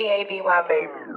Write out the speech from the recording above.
E-A-B-Y, baby.